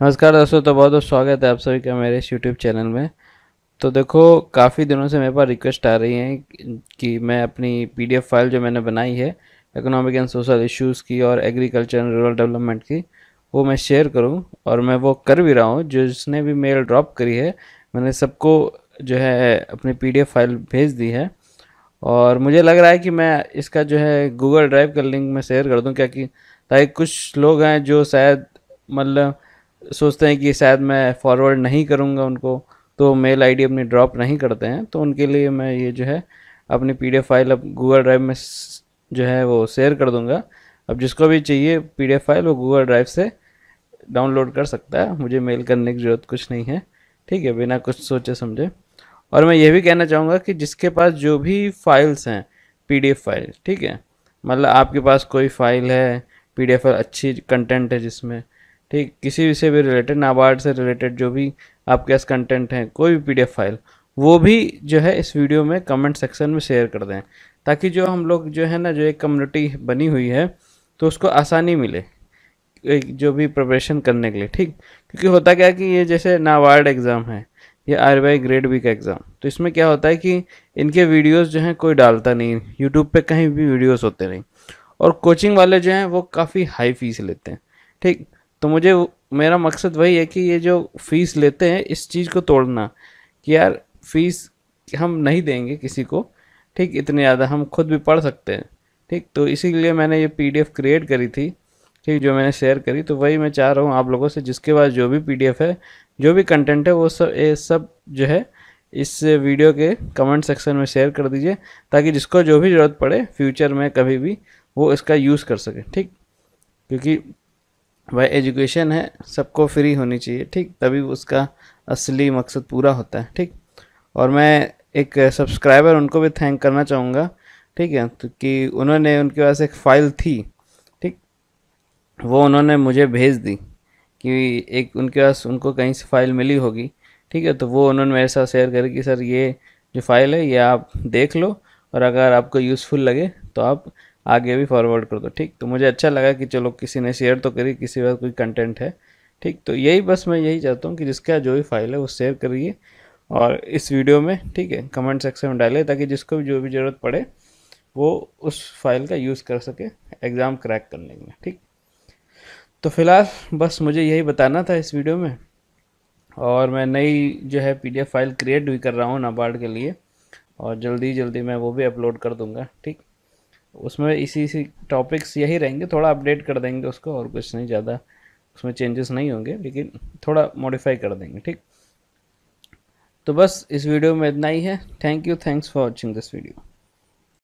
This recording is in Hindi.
नमस्कार दोस्तों तो बहुत बहुत स्वागत है आप सभी का मेरे इस यूट्यूब चैनल में। तो देखो, काफ़ी दिनों से मेरे पास रिक्वेस्ट आ रही है कि मैं अपनी पीडीएफ फ़ाइल जो मैंने बनाई है इकोनॉमिक एंड सोशल इश्यूज़ की और एग्रीकल्चर एंड रूरल डेवलपमेंट की, वो मैं शेयर करूँ और मैं वो कर भी रहा हूँ जिसने भी मेल ड्रॉप करी है, मैंने सबको जो है अपनी पीडीएफ फ़ाइल भेज दी है। और मुझे लग रहा है कि मैं इसका जो है गूगल ड्राइव का लिंक मैं शेयर कर दूँ क्या ताकि कुछ लोग हैं जो शायद मतलब सोचते हैं कि शायद मैं फॉरवर्ड नहीं करूँगा उनको तो मेल आईडी अपनी ड्रॉप नहीं करते हैं तो उनके लिए मैं ये जो है, अपनी पीडीएफ फ़ाइल अब गूगल ड्राइव में जो है वो शेयर कर दूँगा। अब जिसको भी चाहिए पीडीएफ फ़ाइल वो गूगल ड्राइव से डाउनलोड कर सकता है। मुझे मेल करने की ज़रूरत कुछ नहीं है, ठीक है, बिना कुछ सोचे समझे। और मैं ये भी कहना चाहूँगा कि जिसके पास जो भी फाइल्स हैं पीडीएफ फ़ाइल ठीक है मतलब आपके पास कोई फ़ाइल है पीडीएफ फ़ाइल अच्छी कंटेंट है जिसमें ठीक? किसी भी से भी रिलेटेड नाबार्ड से रिलेटेड जो भी आपके पास कंटेंट है, कोई भी पीडीएफ फ़ाइल वो भी जो है इस वीडियो में कमेंट सेक्शन में शेयर कर दें, ताकि जो हम लोग जो है ना, जो एक कम्युनिटी बनी हुई है तो उसको आसानी मिले जो भी प्रिपरेशन करने के लिए, ठीक? क्योंकि होता क्या कि ये जैसे नाबार्ड एग्ज़ाम है, या आर वाई ग्रेड बी का एग्ज़ाम तो इसमें क्या होता है कि इनके वीडियोस जो हैं कोई डालता नहीं यूट्यूब पे कहीं भी वीडियोस होते नहीं, और कोचिंग वाले जो हैं वो काफ़ी हाई फ़ीस लेते हैं, ठीक? तो मुझे मेरा मकसद वही है कि ये जो फ़ीस लेते हैं, इस चीज़ को तोड़ना कि यार फ़ीस हम नहीं देंगे किसी को, ठीक, इतने ज़्यादा हम खुद भी पढ़ सकते हैं, ठीक तो इसीलिए मैंने ये पीडीएफ क्रिएट करी थी, ठीक, जो मैंने शेयर करी तो वही मैं चाह रहा हूँ आप लोगों से, जिसके पास जो भी पीडीएफ है, जो भी कंटेंट है, वो सब, ये सब जो है, इस वीडियो के कमेंट सेक्शन में शेयर कर दीजिए, ताकि जिसको जो भी ज़रूरत पड़े फ्यूचर में कभी भी वो इसका यूज़ कर सके, ठीक, क्योंकि भाई एजुकेशन है, सबको फ्री होनी चाहिए, ठीक? तभी उसका असली मकसद पूरा होता है, ठीक? और मैं एक सब्सक्राइबर उनको भी थैंक करना चाहूँगा, ठीक है? तो कि उन्होंने, उनके पास एक फ़ाइल थी, ठीक? वो उन्होंने मुझे भेज दी कि एक उनके पास उनको कहीं से फ़ाइल मिली होगी, ठीक है? तो वो उन्होंने मेरे साथ शेयर करी कि, सर, ये जो फ़ाइल है, ये आप देख लो और अगर आपको यूज़फुल लगे तो आप आगे भी फॉरवर्ड कर दो ठीक। तो मुझे अच्छा लगा कि चलो किसी ने शेयर तो करी, किसी बात कोई कंटेंट है, ठीक। तो यही बस मैं यही चाहता हूँ कि जिसका जो भी फ़ाइल है वो शेयर करिए और इस वीडियो में, ठीक है कमेंट सेक्शन में डालिए ताकि जिसको भी जो भी ज़रूरत पड़े, वो उस फ़ाइल का यूज़ कर सके एग्ज़ाम क्रैक करने में, ठीक। तो फ़िलहाल बस मुझे यही बताना था इस वीडियो में और मैं नई जो है पीडीएफ फ़ाइल क्रिएट भी कर रहा हूँ नाबार्ड के लिए और जल्दी जल्दी मैं वो भी अपलोड कर दूँगा, ठीक। उसमें इसी इसी टॉपिक्स यही रहेंगे, थोड़ा अपडेट कर देंगे उसको और कुछ नहीं ज़्यादा। उसमें चेंजेस नहीं होंगे, लेकिन थोड़ा मॉडिफाई कर देंगे, ठीक? तो बस इस वीडियो में इतना ही है। Thank you thanks for watching this video